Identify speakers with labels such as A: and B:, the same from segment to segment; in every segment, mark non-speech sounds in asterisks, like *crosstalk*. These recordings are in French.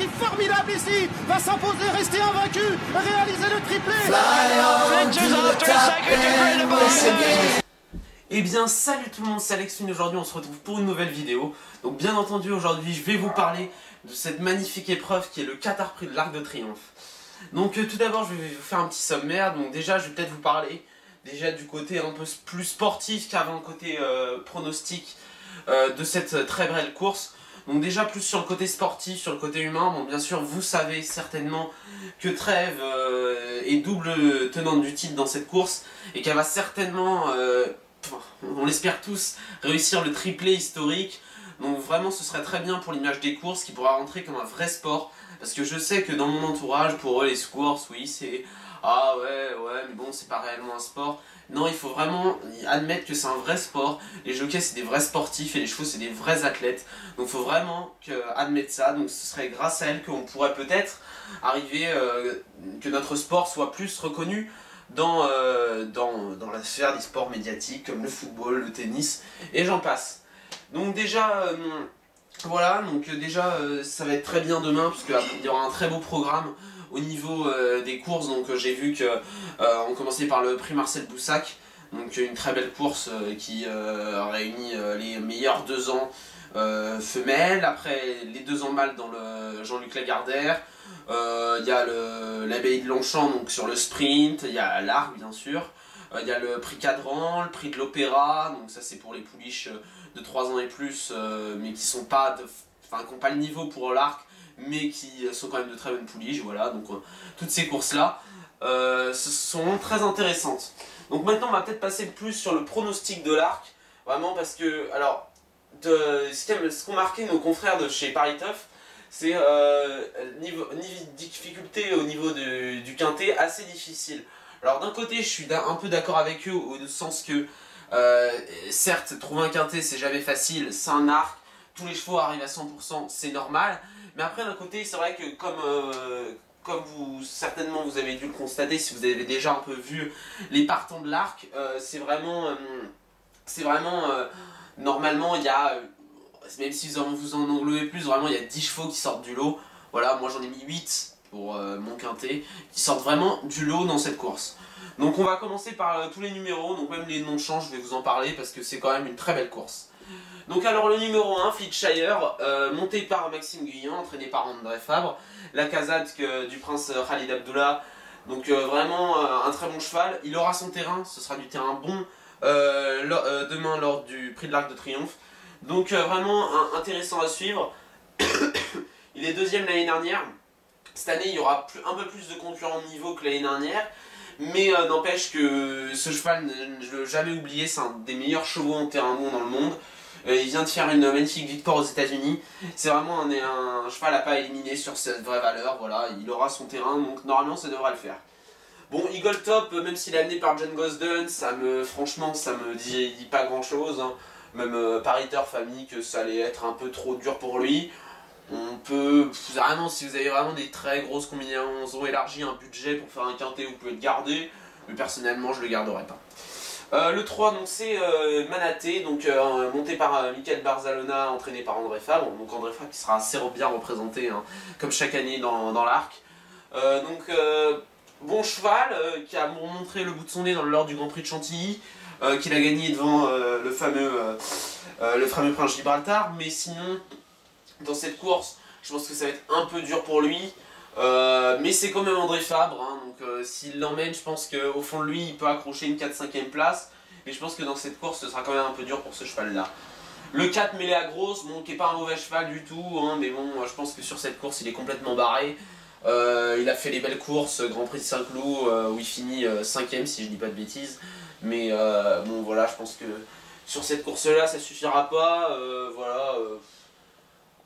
A: est formidable ici, va s'imposer, rester invaincu, réaliser le triplé.
B: Eh bien salut tout le monde, c'est Alexine, aujourd'hui on se retrouve pour une nouvelle vidéo. Donc bien entendu aujourd'hui je vais vous parler de cette magnifique épreuve qui est le Qatar Prix de l'Arc de Triomphe. Donc euh, tout d'abord je vais vous faire un petit sommaire, donc déjà je vais peut-être vous parler déjà du côté un peu plus sportif qu'avant le côté euh, pronostic euh, de cette très belle course. Donc déjà plus sur le côté sportif, sur le côté humain, bon bien sûr vous savez certainement que Trèves est double tenante du titre dans cette course et qu'elle va certainement, on l'espère tous, réussir le triplé historique. Donc vraiment ce serait très bien pour l'image des courses qui pourra rentrer comme un vrai sport. Parce que je sais que dans mon entourage, pour eux les courses, oui c'est... Ah ouais, ouais, mais bon, c'est pas réellement un sport. Non, il faut vraiment admettre que c'est un vrai sport. Les jockeys, c'est des vrais sportifs et les chevaux, c'est des vrais athlètes. Donc il faut vraiment admettre ça. Donc ce serait grâce à elle qu'on pourrait peut-être arriver, euh, que notre sport soit plus reconnu dans, euh, dans, dans la sphère des sports médiatiques comme le football, le tennis et j'en passe. Donc déjà, euh, voilà, donc déjà ça va être très bien demain parce qu'il y aura un très beau programme au niveau euh, des courses, euh, j'ai vu que euh, on commençait par le prix Marcel Boussac, donc une très belle course qui réunit les meilleurs deux ans femelles, après les deux ans mâles dans le Jean-Luc Lagardère, il y a l'abbaye de Longchamp sur le sprint, il y a l'arc bien sûr, il y a le prix cadran, le prix de l'opéra, donc ça c'est pour les pouliches de 3 ans et plus, mais qui sont pas enfin qui n'ont pas le niveau pour l'arc, mais qui sont quand même de très bonnes pouliches, voilà, donc euh, toutes ces courses-là euh, sont très intéressantes. Donc maintenant on va peut-être passer plus sur le pronostic de l'arc, vraiment parce que, alors, de, ce qu'ont marqué nos confrères de chez Paris Tough, c'est euh, niveau, difficulté au niveau du quintet assez difficile. Alors d'un côté je suis un peu d'accord avec eux au sens que certes trouver un quintet c'est jamais facile, c'est un arc, tous les chevaux arrivent à 100%, c'est normal, mais après, d'un côté, c'est vrai que comme, euh, comme vous, certainement vous avez dû le constater, si vous avez déjà un peu vu les partants de l'arc, euh, c'est vraiment, euh, c'est vraiment, normalement, il y a, même si vous en, vous en plus, vraiment, il y a 10 chevaux qui sortent du lot. Voilà, moi j'en ai mis 8 pour mon quintet, qui sortent vraiment du lot dans cette course. Donc on va commencer par tous les numéros, donc même les noms de je vais vous en parler parce que c'est quand même une très belle course. Donc alors le numéro 1, Flitshire, euh, monté par Maxime Guyon, entraîné par André Fabre, la casade du prince Khalid Abdullah, donc euh, vraiment euh, un très bon cheval, il aura son terrain, ce sera du terrain bon demain lors du prix de l'Arc de Triomphe, donc vraiment intéressant à suivre, *coughs* il est deuxième l'année dernière, cette année il y aura un peu plus de concurrents de niveau que l'année dernière, mais n'empêche que ce cheval, je ne l'ai jamais oublié, c'est un des meilleurs chevaux en terrain bon dans le monde. Euh, il vient de faire une magnifique victoire aux États-Unis. C'est vraiment un, cheval à pas éliminer sur cette vraie valeur. Voilà, il aura son terrain, donc normalement ça devrait le faire. Bon, Eagle Top, même s'il est amené par John Gosden, ça me, franchement, ça me dit, pas grand chose. Hein. Même euh, famille que ça allait être un peu trop dur pour lui. On peut, vraiment, si vous avez vraiment des très grosses combinaisons élargies, un budget pour faire un quintet, vous pouvez le garder. Mais personnellement, je le garderai pas. Euh, le 3, c'est euh, Manaté, donc euh, monté par Michael Barzalona, entraîné par André Fabre. Donc André Fabre qui sera assez bien représenté, hein, comme chaque année dans, l'arc. donc bon cheval, qui a montré le bout de son nez dans l'ordre du Grand Prix de Chantilly, qu'il a gagné devant le, fameux, le fameux prince Gibraltar. Mais sinon, dans cette course, je pense que ça va être un peu dur pour lui. Euh, mais c'est quand même André Fabre, hein, donc euh, s'il l'emmène, je pense qu'au fond de lui, il peut accrocher une 4-5ème place. Mais je pense que dans cette course, ce sera quand même un peu dur pour ce cheval-là. Le 4 mêlé à grosse, bon, qui n'est pas un mauvais cheval du tout, hein, mais bon, je pense que sur cette course, il est complètement barré. Euh, il a fait les belles courses, Grand Prix de Saint-Cloud, où il finit 5ème, si je dis pas de bêtises. Mais bon, voilà, je pense que sur cette course-là, ça suffira pas. voilà.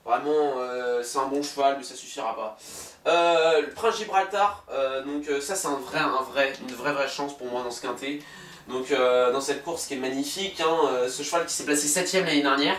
B: Vraiment, euh, c'est un bon cheval, mais ça suffira pas. Euh, le Prince Gibraltar, euh, donc ça c'est un vrai, un vrai, une vraie vraie chance pour moi dans ce quintet. Donc dans cette course qui est magnifique, hein, ce cheval qui s'est placé 7ème l'année dernière,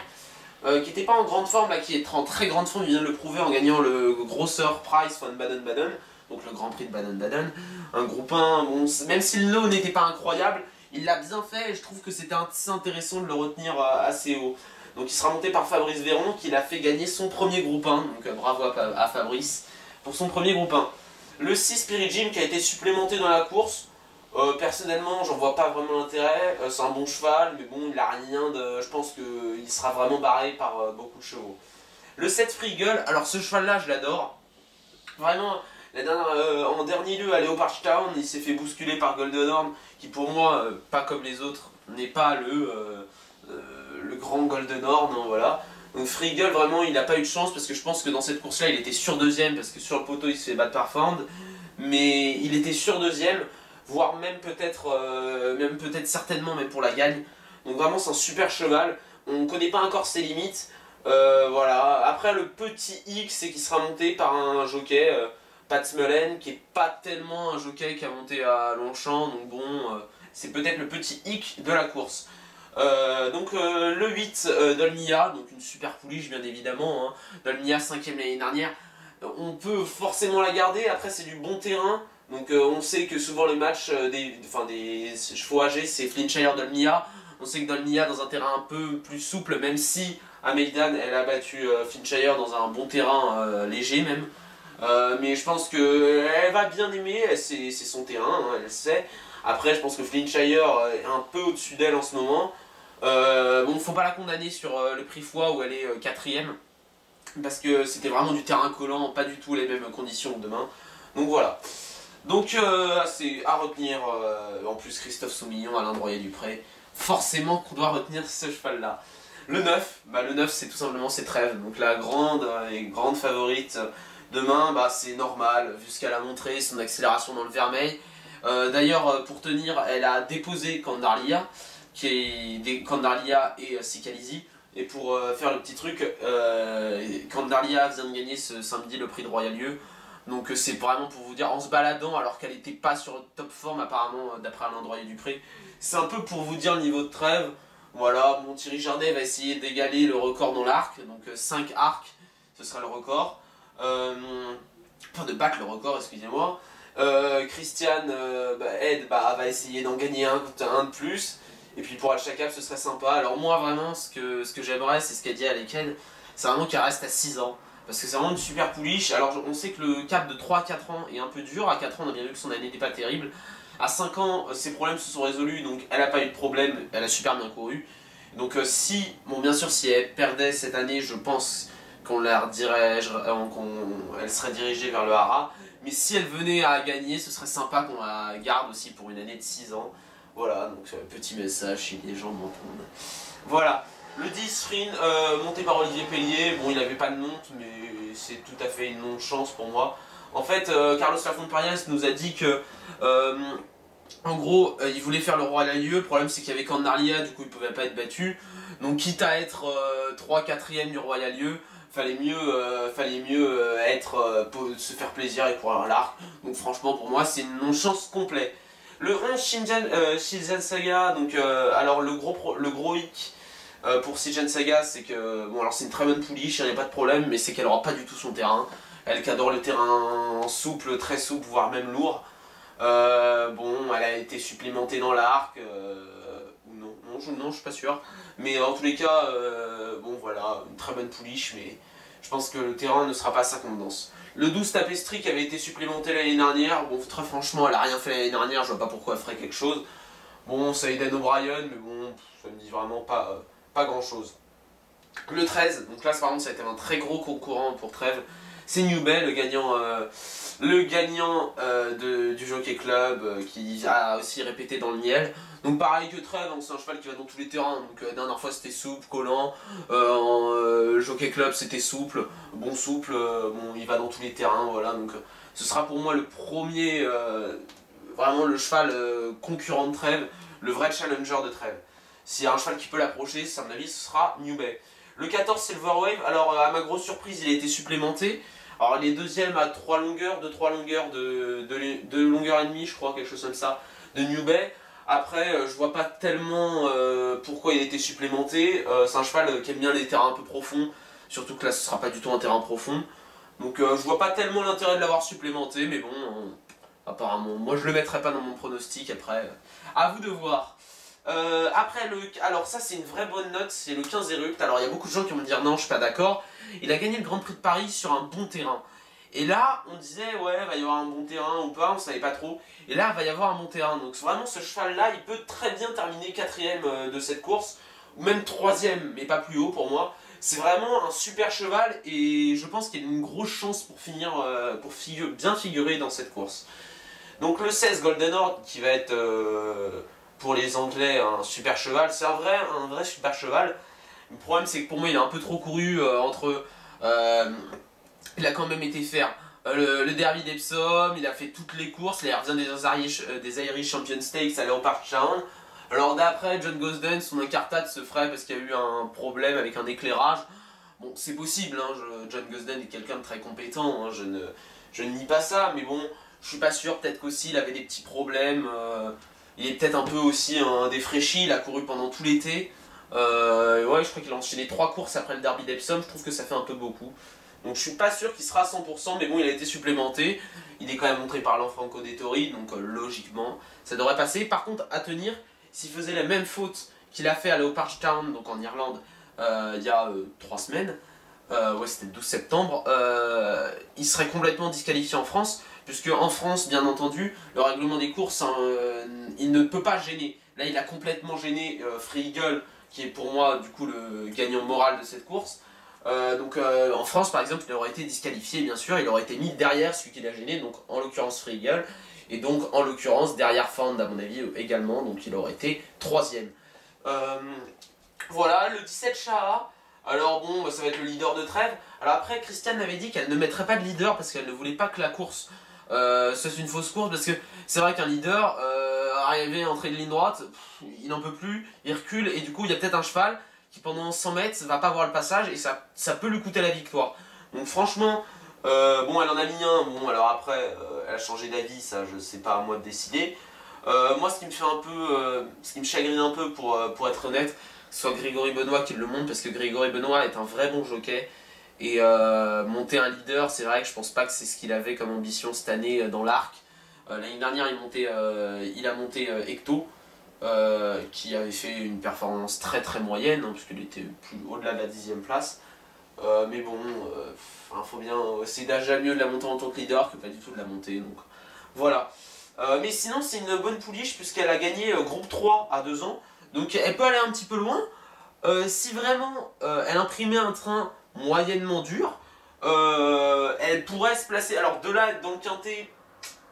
B: qui n'était pas en grande forme, là qui est en très grande forme, il vient de le prouver en gagnant le Grosseur Prize von Baden-Baden, donc le Grand Prix de Baden-Baden. Un groupe 1, bon, même si le lot n'était pas incroyable, il l'a bien fait et je trouve que c'était intéressant de le retenir assez haut. Donc il sera monté par Fabrice Véron qui l'a fait gagner son premier groupe 1. Donc bravo à, Fabrice pour son premier groupe 1. Le 6 Spirit qui a été supplémenté dans la course. personnellement, j'en vois pas vraiment l'intérêt. c'est un bon cheval, mais bon, il a rien de. Je pense qu'il sera vraiment barré par beaucoup de chevaux. Le 7 Friggle, alors ce cheval-là, je l'adore. Vraiment, euh, en dernier lieu à Leopard Town, il s'est fait bousculer par Golden Horn, qui pour moi, euh, pas comme les autres, n'est pas le, euh, grand Golden Horn, hein, voilà. Donc Friggle, vraiment, il n'a pas eu de chance, parce que je pense que dans cette course-là, il était sur deuxième, parce que sur le poteau, il se fait battre par Ford, mais il était sur deuxième, voire même peut-être, même peut-être certainement, même pour la gagne. Donc vraiment, c'est un super cheval. On ne connaît pas encore ses limites, euh, voilà. Après, le petit X, c'est qu'il sera monté par un jockey, euh, Pat Smullen, qui est pas tellement un jockey qui a monté à Longchamp, donc bon, euh, c'est peut-être le petit X de la course. Donc le 8, Dolmia, donc une super pouliche bien évidemment, hein. Dolmia 5ème l'année dernière, on peut forcément la garder, après c'est du bon terrain, donc on sait que souvent les matchs des, enfin, des chevaux âgés c'est Flintshire Dolmia, on sait que Dolmia dans un terrain un peu plus souple, même si Ameldan, elle a battu euh, Finchire dans un bon terrain euh, léger même. Euh, mais je pense qu'elle va bien aimer, c'est son terrain, hein, elle sait. Après, je pense que Flintshire est un peu au-dessus d'elle en ce moment. Euh, bon, faut pas la condamner sur le prix foie où elle est quatrième. Parce que c'était vraiment du terrain collant, pas du tout les mêmes conditions que demain. Donc voilà. Donc c'est à retenir, en plus Christophe Soumillon, Alain Droyer-Dupré. Forcément qu'on doit retenir ce cheval-là. Le 9, bah le 9 c'est tout simplement ses trêves. Donc la grande et grande favorite demain, bah c'est normal, vu ce qu'elle a montré, son accélération dans le vermeil. Euh, d'ailleurs, euh, pour tenir, elle a déposé Candarlia, qui est Candarlia et euh, Et pour euh, faire le petit truc, Candarlia vient de gagner ce samedi le prix de Royal Lieu. Donc c'est vraiment pour vous dire, en se baladant alors qu'elle n'était pas sur top forme apparemment d'après Alain Droyer Dupré, c'est un peu pour vous dire le niveau de trêve. Voilà, mon Thierry Jardet va essayer d'égaler le record dans l'arc, donc 5 euh, arcs, ce sera le record. Euh, enfin, de battre le record, excusez-moi. Euh, Christian bah, Ed bah, va essayer d'en gagner un de plus. Et puis pour Al-Shakab, ce serait sympa. Alors moi, vraiment, ce que, ce que j'aimerais, c'est ce qu'a dit Aleken, c'est vraiment qu'elle reste à 6 ans. Parce que c'est vraiment une super pouliche. Alors on sait que le cap de 3 à 4 ans est un peu dur. À 4 ans, on a bien vu que son année n'était pas terrible. À 5 ans, euh, ses problèmes se sont résolus, donc elle n'a pas eu de problème, elle a super bien couru. Donc euh, si, bon bien sûr, si elle perdait cette année, je pense qu'on la dirige, euh, qu'elle serait dirigée vers le Hara. Mais si elle venait à gagner, ce serait sympa qu'on la garde aussi pour une année de 6 ans. Voilà, donc petit message si les gens m'entendent. Voilà, le 10 Frin, monté par Olivier Pellier, bon il n'avait pas de monte, mais c'est tout à fait une non-chance pour moi. En fait, Carlos Lafont Parias nous a dit que euh, en gros, euh, il voulait faire le roi lieu. Le problème, c'est qu'il y avait Candarlia, du coup, il pouvait pas être battu. Donc, quitte à être 3-4ème euh, du royal lieu, fallait mieux, fallait mieux être, se faire plaisir et courir l'arc. Donc, franchement, pour moi, c'est une non-chance complète. Le 11 Shinjan, Saga, donc, alors le gros, le gros hic pour Shinjan Saga, c'est que, bon, alors c'est une très bonne pouliche, il n'y a pas de problème, mais c'est qu'elle aura pas du tout son terrain. Elle qui adore le terrain souple, très souple, voire même lourd. Euh, bon, elle a été supplémentée dans l'arc, euh, ou non, non je, non, suis pas sûr. Mais en tous les cas, euh, bon voilà, une très bonne pouliche, mais je pense que le terrain ne sera pas sa condense. Le 12 Tapestry qui avait été supplémenté l'année dernière, bon très franchement elle a rien fait l'année dernière, je vois pas pourquoi elle ferait quelque chose. Bon, c'est Aiden O'Brien, mais bon, ça me dit vraiment pas, pas grand chose. Le 13, donc là par contre ça a été un très gros concurrent pour Trèves, c'est Newbell, le gagnant le gagnant euh, du Jockey Club euh, qui a aussi répété dans le miel. Donc pareil que Trèves, hein, c'est un cheval qui va dans tous les terrains. Donc euh, dernière fois c'était souple, collant. en Jockey Club c'était souple, bon souple. bon, il va dans tous les terrains. Voilà. Donc ce sera pour moi le premier, vraiment le cheval concurrent de Trèves, le vrai challenger de Trèves. S'il y a un cheval qui peut l'approcher, à mon avis, ce sera New Bay. Le 14 Silver Wave, alors à ma grosse surprise, il a été supplémenté. Alors les deuxièmes à 3 longueurs, de 3 longueurs, de, de, longueur et demie, je crois, quelque chose comme ça, de New Bay. Après, euh, je vois pas tellement euh, pourquoi il a été supplémenté. Euh, c'est un cheval qui aime bien les terrains un peu profonds, surtout que là ce sera pas du tout un terrain profond. Donc je vois pas tellement l'intérêt de l'avoir supplémenté, mais bon, apparemment, moi je le mettrai pas dans mon pronostic après. À vous de voir. Euh, après, le, alors ça c'est une vraie bonne note, c'est le 15 Erupt. Alors il y a beaucoup de gens qui vont me dire non, je suis pas d'accord. Il a gagné le Grand Prix de Paris sur un bon terrain. Et là, on disait, ouais, va y avoir un bon terrain ou pas, on savait pas trop. Et là, va y avoir un bon terrain. Donc vraiment, ce cheval-là, il peut très bien terminer quatrième euh, de cette course, ou même troisième, mais pas plus haut pour moi. C'est vraiment un super cheval et je pense qu'il a une grosse chance pour finir, euh, pour bien figurer dans cette course. Donc le 16 Golden Horde qui va être pour les Anglais un super cheval. C'est un vrai, un vrai super cheval. Le problème c'est que pour moi il a un peu trop couru euh, entre... Euh, il a quand même été faire euh, le, derby d'Epsom, il a fait toutes les courses, il revient des Irish, des Irish Champion Stakes à Leopard Town. Alors d'après, John Gosden, son incartade se ferait parce qu'il y a eu un problème avec un éclairage. Bon, c'est possible, hein, John Gosden est quelqu'un de très compétent, hein, je, ne, je ne nie pas ça, mais bon, je suis pas sûr, peut-être qu'aussi il avait des petits problèmes. Il est peut-être un peu aussi un défraîchi, il a couru pendant tout l'été. Euh, ouais, je crois qu'il a enchaîné trois courses après le derby d'Epsom, je trouve que ça fait un peu beaucoup. Donc je suis pas sûr qu'il sera à 100%, mais bon, il a été supplémenté. Il est quand même montré par l'enfant Dettori, donc euh, logiquement, ça devrait passer. Par contre, à tenir, s'il faisait la même faute qu'il a fait à Leopard Town, donc en Irlande, euh, il y a trois semaines, ouais, c'était le 12 septembre, il serait complètement disqualifié en France puisque en France, bien entendu, le règlement des courses, hein, euh, il ne peut pas gêner. Là, il a complètement gêné euh, Free Eagle, qui est pour moi, du coup, le gagnant moral de cette course. Euh, donc en France, par exemple, il aurait été disqualifié, bien sûr, il aurait été mis derrière celui qui l'a gêné, donc en l'occurrence Free Eagle, et donc en l'occurrence derrière Fand, à mon avis, également, donc il aurait été troisième. voilà, le 17 Shah, alors bon, ça va être le leader de trêve. Alors après, Christiane avait dit qu'elle ne mettrait pas de leader parce qu'elle ne voulait pas que la course c'est une fausse course parce que c'est vrai qu'un leader, euh, arrivé entrée de ligne droite, il n'en peut plus, il recule et du coup il y a peut-être un cheval qui pendant 100 mètres va pas voir le passage et ça, ça peut lui coûter la victoire. Donc franchement, euh, bon elle en a mis un, bon alors après elle a changé d'avis, ça je sais pas à moi de décider. moi ce qui me fait un peu, ce qui me chagrine un peu pour, pour être honnête, soit Grégory Benoît qui le montre parce que Grégory Benoît est un vrai bon jockey. Et euh, monter un leader, c'est vrai que je pense pas que c'est ce qu'il avait comme ambition cette année euh, dans l'arc. Euh, l'année dernière, il, a monté Ecto, qui avait fait une performance très très moyenne, hein, puisqu'il était plus au-delà de la dixième place. mais bon, faut bien. c'est déjà mieux de la monter en tant que leader que pas du tout de la monter. Donc voilà. mais sinon, c'est une bonne pouliche puisqu'elle a gagné groupe 3 à 2 ans. Donc elle peut aller un petit peu loin. si vraiment elle imprimait un train moyennement dur. Euh, elle pourrait se placer, alors de là dans le quintet,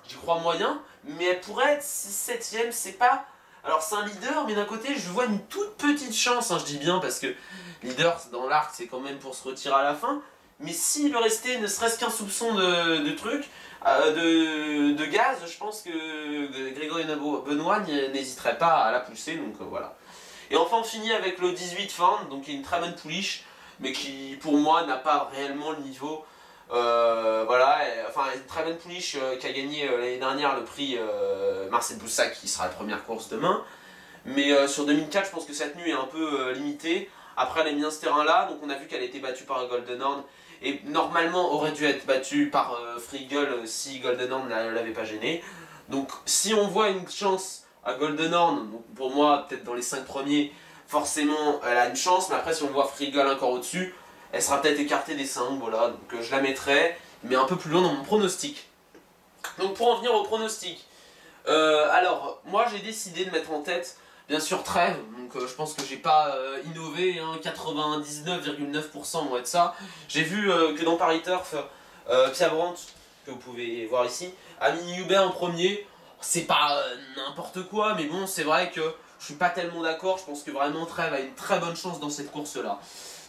B: j'y crois moyen, mais elle pourrait être 6-7ème, c'est pas... Alors c'est un leader, mais d'un côté je vois une toute petite chance, hein, je dis bien, parce que leader dans l'arc c'est quand même pour se retirer à la fin, mais s'il restait ne serait-ce qu'un soupçon de, truc, euh, de, gaz, je pense que Grégory Benoît n'hésiterait pas à la pousser, donc euh, voilà. Et enfin on finit avec le 18 Fan, donc une très bonne pouliche, mais qui pour moi n'a pas réellement le niveau. Euh, voilà, enfin bonne pouliche euh, qui a gagné euh, l'année dernière le prix Marcel Boussac qui sera la première course demain. Mais sur 2004, je pense que cette tenue est un peu limitée. Après, elle est bien ce terrain-là, donc on a vu qu'elle a été battue par Golden Horn et normalement aurait dû être battue par Free Eagle si Golden Horn ne l'avait pas gêné. Donc si on voit une chance à Golden Horn, pour moi peut-être dans les 5 premiers, forcément elle a une chance, mais après si on voit Frigol encore au-dessus, elle sera peut-être écartée des 5, voilà, donc euh, je la mettrai, mais un peu plus loin dans mon pronostic. Donc pour en venir au pronostic, euh, alors moi j'ai décidé de mettre en tête, bien sûr Trêve, donc euh, je pense que j'ai pas innové, 99,9% hein, vont être ça. J'ai vu que dans Paris Turf, Pierre Brandt, que vous pouvez voir ici, a mis Hubert en premier, c'est pas n'importe quoi, mais bon c'est vrai que je suis pas tellement d'accord, je pense que vraiment Trèves a une très bonne chance dans cette course-là.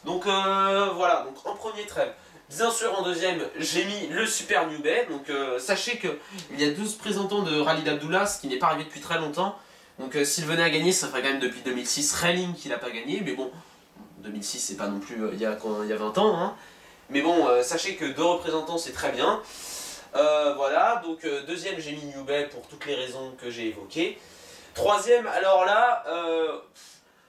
B: Donc euh, voilà, donc en premier Trèves. Bien sûr, en deuxième, j'ai mis le Super New Bay. Donc euh, sachez qu'il y a 12 présentants de Rallye d'Abdullah, ce qui n'est pas arrivé depuis très longtemps. Donc euh, s'il venait à gagner, ça ferait quand même depuis 2006 Railing qu'il n'a pas gagné. Mais bon, 2006 c'est pas non plus il y, a, y a 20 ans. Hein. Mais bon, sachez que deux représentants c'est très bien. voilà, donc deuxième j'ai mis New Bay pour toutes les raisons que j'ai évoquées. Troisième, alors là, euh,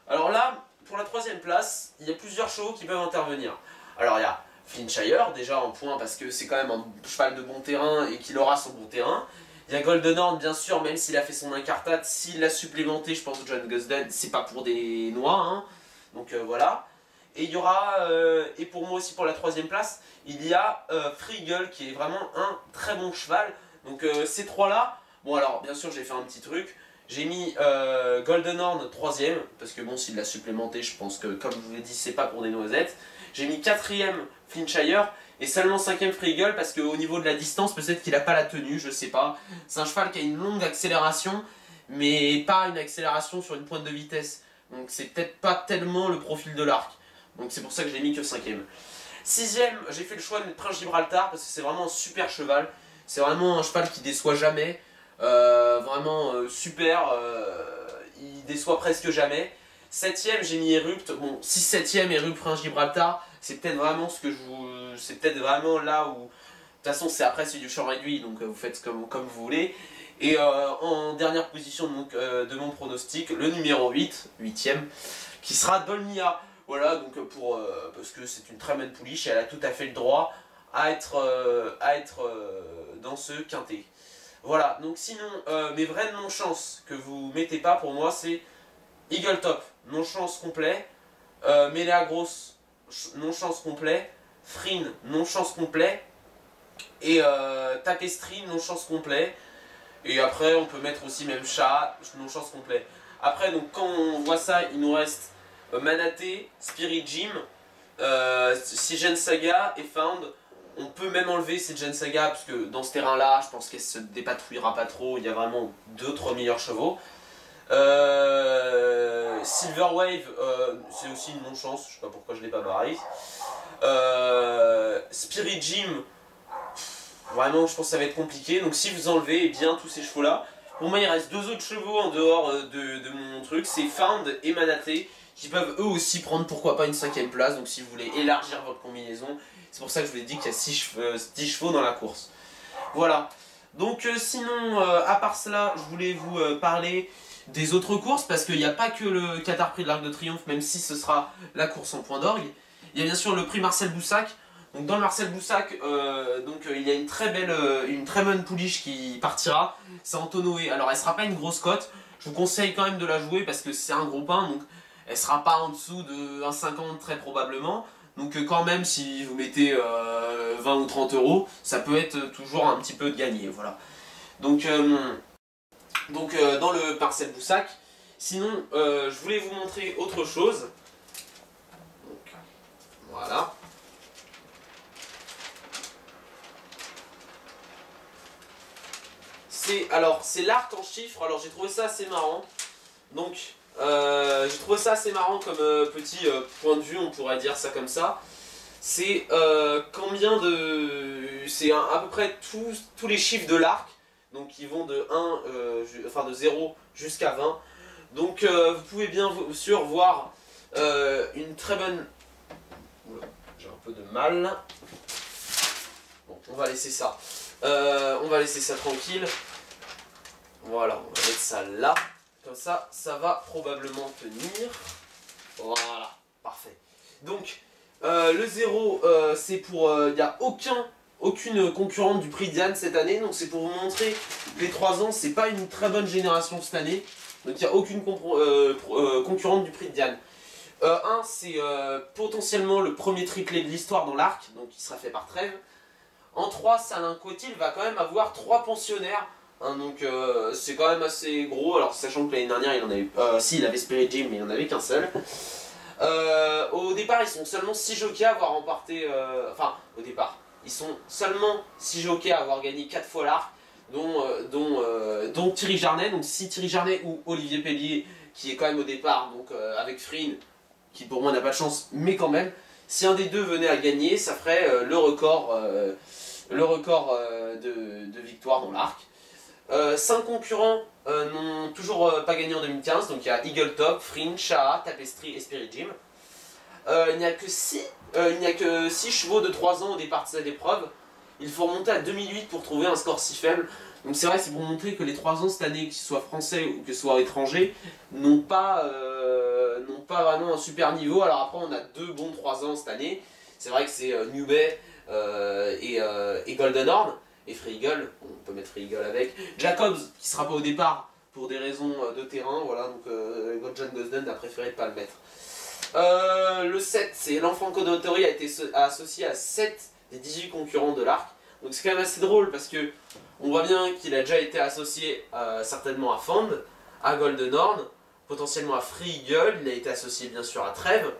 B: alors là, pour la troisième place, il y a plusieurs chevaux qui peuvent intervenir. Alors il y a Flintshire, déjà en point parce que c'est quand même un cheval de bon terrain et qu'il aura son bon terrain. Il y a Golden Horn, bien sûr, même s'il a fait son incartade, s'il l'a supplémenté, je pense, John Gusden, c'est pas pour des noix, hein. donc euh, voilà. Et il y aura, euh, et pour moi aussi pour la troisième place, il y a euh, qui est vraiment un très bon cheval. Donc ces trois-là, bon alors bien sûr j'ai fait un petit truc, j'ai mis euh, Golden Horn troisième, parce que bon s'il l'a supplémenté, je pense que comme je vous l'ai dit, c'est pas pour des noisettes. J'ai mis quatrième Flintshire, et seulement cinquième Friggle, parce qu'au niveau de la distance, peut-être qu'il a pas la tenue, je sais pas. C'est un cheval qui a une longue accélération, mais pas une accélération sur une pointe de vitesse. Donc c'est peut-être pas tellement le profil de l'arc. Donc c'est pour ça que je l'ai mis que cinquième. Sixième, j'ai fait le choix de Prince Gibraltar parce que c'est vraiment un super cheval. C'est vraiment un cheval qui déçoit jamais. Euh, vraiment euh, super. euh, il déçoit presque jamais. Septième, j'ai mis Erupt. Bon, si septième Erupt Prince Gibraltar, c'est peut-être vraiment ce que je vous. C'est peut-être vraiment là où. De toute façon, c'est après, c'est du champ réduit, donc euh, vous faites comme, comme vous voulez. Et euh, en dernière position de mon, euh, de mon pronostic, le numéro 8, 8ème, qui sera Dolnia. Voilà, donc euh, pour, euh, parce que c'est une très bonne pouliche elle a tout à fait le droit à être, euh, à être euh, dans ce quintet. Voilà, donc sinon, euh, mes vrais non-chance que vous mettez pas pour moi, c'est Eagle Top, non-chance complet, euh, Meléa Grosse, ch- non-chance complet, Frin, non-chance complet, et euh, Tapestry, non-chance complet. Et après, on peut mettre aussi même Chat, non-chance complet. Après, donc quand on voit ça, il nous reste euh, Manaté, Spirit Gym, euh, Saga et Found. On peut même enlever Sigen Saga parce que dans ce terrain-là, je pense qu'elle se dépatouillera pas trop. Il y a vraiment d'autres meilleurs chevaux. Euh, Silver Wave, euh, c'est aussi une non-chance. Je sais pas pourquoi je l'ai pas barré. Euh, Spirit Gym, vraiment, je pense que ça va être compliqué. Donc si vous enlevez eh bien tous ces chevaux-là, pour moi, il reste deux autres chevaux en dehors de, de mon truc, c'est Found et Manaté, qui peuvent eux aussi prendre pourquoi pas une cinquième place. Donc si vous voulez élargir votre combinaison, c'est pour ça que je vous ai dit qu'il y a 6 chevaux, 10 chevaux dans la course. Voilà. Donc euh, sinon, euh, à part cela, je voulais vous euh, parler des autres courses, parce qu'il n'y a pas que le Qatar Prix de l'Arc de Triomphe, même si ce sera la course en point d'orgue. Il y a bien sûr le prix Marcel Boussac. Donc dans le Marcel Boussac, donc, il y a une très belle, une très bonne pouliche qui partira. C'est Antonoé. Alors elle sera pas une grosse cote. Je vous conseille quand même de la jouer parce que c'est un gros pain, donc elle sera pas en dessous de 1,50 très probablement. Donc euh, quand même, si vous mettez euh, 20 ou 30 euros, ça peut être toujours un petit peu de gagné. Voilà. Donc, euh, euh, dans le Marcel Boussac. Sinon, euh, je voulais vous montrer autre chose. Voilà. C'est alors c'est l'arc en chiffres. Alors j'ai trouvé ça assez marrant. Donc euh, j'ai trouvé ça assez marrant comme euh, petit euh, point de vue, on pourrait dire ça comme ça. C'est euh, combien de c'est à peu près tous tous les chiffres de l'arc. Donc qui vont de 1 euh, ju- enfin de 0 jusqu'à 20. Donc vous pouvez bien sûr voir une très bonne j'ai un peu de mal. Bon, on va laisser ça. On va laisser ça tranquille. Voilà, on va mettre ça là. Ça, ça va probablement tenir. Voilà, parfait. Donc, euh, le 0, c'est pour... Il n'y a aucun, aucune concurrente du prix Diane cette année. Donc, c'est pour vous montrer les 3 ans, c'est pas une très bonne génération cette année. Donc, il n'y a aucune euh, euh, concurrente du prix Diane. 1, c'est euh, potentiellement le premier triplé de l'histoire dans l'arc, donc qui sera fait par Trèves. En 3, Salin Cotil va quand même avoir 3 pensionnaires. Hein, donc euh, c'est quand même assez gros, alors sachant que l'année dernière il en avait. Euh, si, il avait Spirit Gym, mais il en avait qu'un seul. Euh, au départ, ils sont seulement 6 jockeys à avoir remporté. euh, enfin, au départ, ils sont seulement 6 jockeys à avoir gagné 4 fois l'arc, dont, dont, dont Thierry Jarnet. Donc, si Thierry Jarnet ou Olivier Pellier, qui est quand même au départ, donc avec Frin, qui pour moi n'a pas de chance, mais quand même, si un des deux venait à gagner, ça ferait le record, le record de victoire dans l'arc. 5 concurrents euh, n'ont toujours euh, pas gagné en 2015, donc il y a Eagle Top, Frin, Shaha, Tapestry et Spirit Gym. Euh, il n'y a que 6 il n'y a que six chevaux de 3 ans au départ de cette épreuve. Il faut remonter à 2008 pour trouver un score si faible. Donc c'est vrai, c'est pour montrer que les 3 ans cette année, qu'ils soient français ou que soit étrangers, n'ont pas, euh, pas vraiment un super niveau. Alors après, on a deux bons 3 ans cette année. C'est vrai que c'est euh, New Bay euh, et, euh, et Golden Horn. Et Eagle, on peut mettre Eagle avec. Jacobs, qui sera pas au départ pour des raisons de terrain, voilà, donc euh, John Gosden a préféré de pas le mettre. le 7, c'est l'enfant Codotori a été associé à 7 des 18 concurrents de l'arc. Donc c'est quand même assez drôle parce que on voit bien qu'il a déjà été associé certainement à Fand, à Golden Horn, potentiellement à Free Eagle, il a été associé bien sûr à Trèves,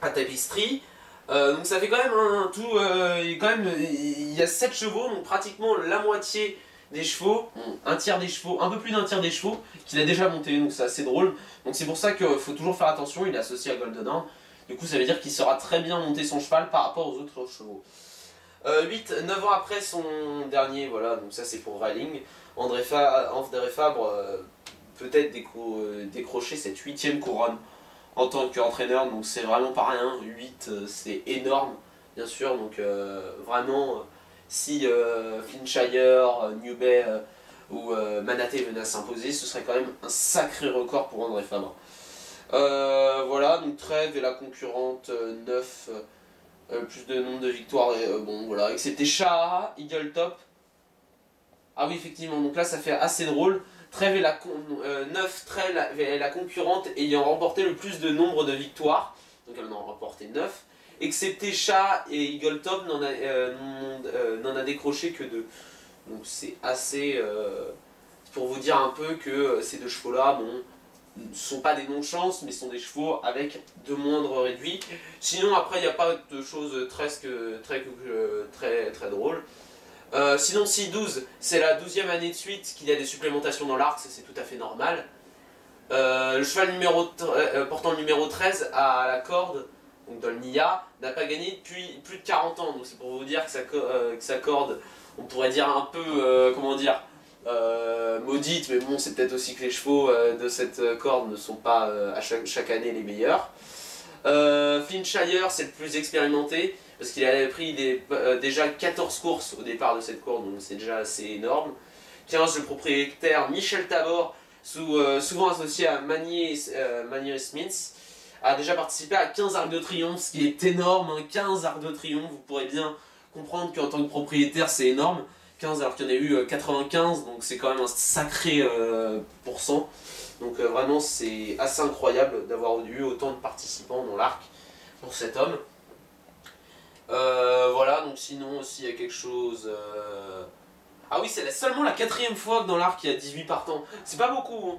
B: à Tapestry. Euh, donc ça fait quand même un, tout, euh, quand même, il y a 7 chevaux, donc pratiquement la moitié des chevaux, un tiers des chevaux, un peu plus d'un tiers des chevaux qu'il a déjà monté, donc c'est assez drôle. Donc c'est pour ça qu'il faut toujours faire attention, il est associé à Golden Horn. Du coup ça veut dire qu'il saura très bien monter son cheval par rapport aux autres chevaux. 8, euh, 9 ans après son dernier, voilà, donc ça c'est pour Railing. André, Fabre peut-être décrocher cette huitième couronne en tant qu'entraîneur, donc c'est vraiment pas rien, 8 euh, c'est énorme bien sûr, donc euh, vraiment euh, si Finchire, New Bay ou Manaté venaient à s'imposer, ce serait quand même un sacré record pour André Fabre. voilà, donc Trèves et la concurrente 9, plus de nombre de victoires, et, bon voilà, excepté Shah, Eagle Top. Ah oui effectivement, donc là ça fait assez drôle. Trèves est la, 9, Trèves est la concurrente ayant remporté le plus de nombre de victoires. Donc elle en a remporté 9. Excepté Chat et Eagle Top n'en a, euh, euh, décroché que 2. Donc c'est assez... Euh, pour vous dire un peu que ces deux chevaux-là, bon, ne sont pas des non-chances, mais sont des chevaux avec de moindres réduits. Sinon, après, il n'y a pas de choses très, très, très drôles. Euh, sinon, si 12, c'est la 12e année de suite qu'il y a des supplémentations dans l'arc, c'est tout à fait normal. Euh, le cheval numéro euh, portant le numéro 13 à la corde, donc dans le Nia, n'a pas gagné depuis plus de 40 ans. Donc c'est pour vous dire que sa, corde, on pourrait dire un peu, comment dire, maudite, mais bon, c'est peut-être aussi que les chevaux de cette corde ne sont pas à chaque, chaque, année les meilleurs. Flintshire, c'est le plus expérimenté parce qu'il avait pris euh, déjà 14 courses au départ de cette course, donc c'est déjà assez énorme. 15, le propriétaire Michel Tabor, euh, souvent associé à Manier, euh, Smith, a déjà participé à 15 arcs de triomphe, ce qui est énorme, 15 hein. arcs de triomphe, vous pourrez bien comprendre qu'en tant que propriétaire c'est énorme. 15 alors qu'il y en a eu 95, donc c'est quand même un sacré pourcent. Donc vraiment c'est assez incroyable d'avoir eu autant de participants dans l'arc pour cet homme. Euh, voilà, donc sinon aussi il y a quelque chose... Euh, ah oui, c'est seulement la quatrième fois que dans l'arc il y a 18 partants. C'est pas beaucoup, hein.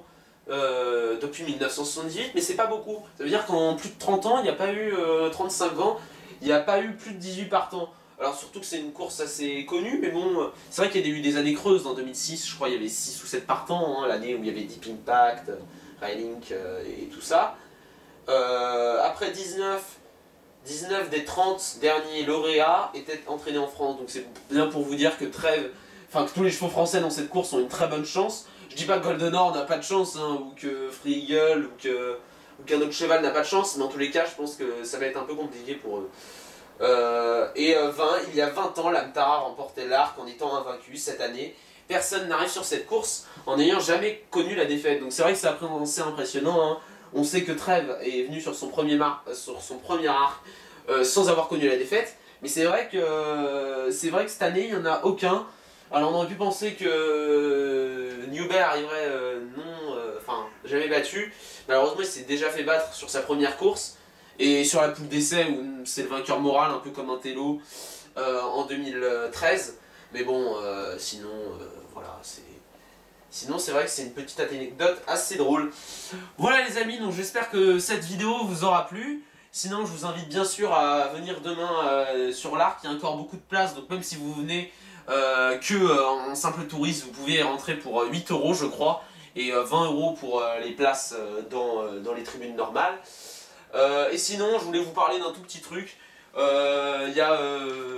B: euh, depuis 1978, mais c'est pas beaucoup. Ça veut dire qu'en plus de 30 ans, il n'y a pas eu 35 ans, il n'y a pas eu plus de 18 partants. Alors surtout que c'est une course assez connue, mais bon, c'est vrai qu'il y a eu des années creuses. En 2006, je crois, il y avait 6 ou 7 partants, hein, l'année où il y avait Deep Impact, Railink et tout ça. après 19, 19 des 30 derniers lauréats étaient entraînés en France. Donc c'est bien pour vous dire que Trèves, enfin que tous les chevaux français dans cette course ont une très bonne chance. Je dis pas que Golden Or n'a pas de chance, hein, ou que Free Eagle, ou que qu'un autre cheval n'a pas de chance, mais en tous les cas, je pense que ça va être un peu compliqué pour eux. Euh, et 20, euh, il y a 20 ans, l'Amtara remportait l'arc en étant invaincu cette année. Personne n'arrive sur cette course en n'ayant jamais connu la défaite. Donc c'est vrai que c'est assez impressionnant. Hein. On sait que Trèves est venu sur son premier, euh, arc euh, sans avoir connu la défaite. Mais c'est vrai que c'est vrai que cette année, il n'y en a aucun. Alors on aurait pu penser que euh, Newbear arriverait non, enfin jamais battu. Malheureusement, il s'est déjà fait battre sur sa première course. Et sur la poule d'essai, où c'est le vainqueur moral, un peu comme un télo, en 2013. Mais bon, sinon, voilà, c'est Sinon, c'est vrai que c'est une petite anecdote assez drôle. Voilà les amis, donc j'espère que cette vidéo vous aura plu. Sinon, je vous invite bien sûr à venir demain euh, sur l'arc, il y a encore beaucoup de place, donc même si vous venez euh, que euh, en simple touriste, vous pouvez rentrer pour 8 euros je crois, et 20 euros pour les places dans, dans, les tribunes normales. et sinon, je voulais vous parler d'un tout petit truc. Il y a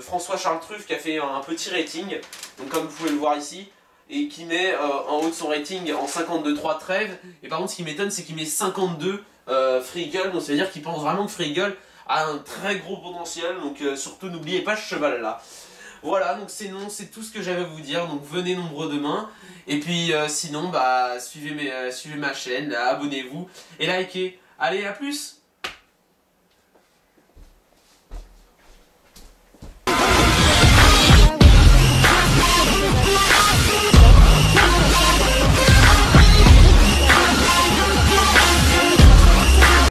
B: François Charles Truff qui a fait un petit rating, donc comme vous pouvez le voir ici, et qui met euh, en haut de son rating en 52-3 trêve. Et par contre, ce qui m'étonne, c'est qu'il met 52 euh, Free. Donc ça veut dire qu'il pense vraiment que Free a un très gros potentiel. Donc euh, surtout, n'oubliez pas ce cheval là. Voilà, donc c'est non, c'est tout ce que j'avais à vous dire. Donc venez nombreux demain. Et puis sinon, bah suivez, suivez ma chaîne, abonnez-vous et likez. Allez, à plus